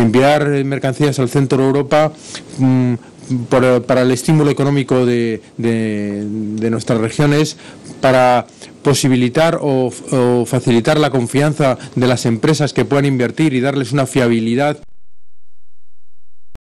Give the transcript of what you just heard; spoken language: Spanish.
enviar mercancías al centro de Europa mm, para el estímulo económico de, de, nuestras regiones, para posibilitar o, facilitar la confianza de las empresas que puedan invertir y darles una fiabilidad